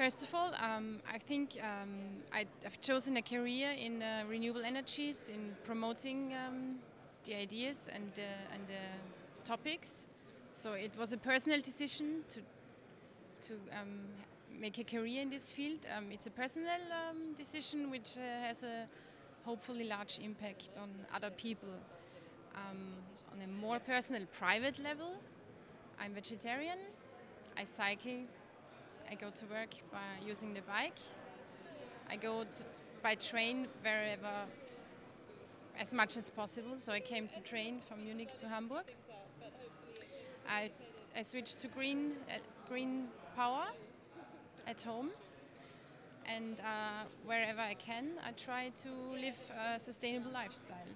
First of all, um, I think um, I, have chosen a career in uh, renewable energies, in promoting um, the ideas and, uh, and the topics. So it was a personal decision to, to um, make a career in this field. Um, it's a personal um, decision which uh, has a hopefully large impact on other people. On a more personal, private level, I'm vegetarian. I cycle I go to work by using the bike. I go to, by train wherever, as much as possible. So I came to train from Munich to Hamburg. I, I switched to green, uh, green power at home. And uh, wherever I can, I try to live a sustainable lifestyle.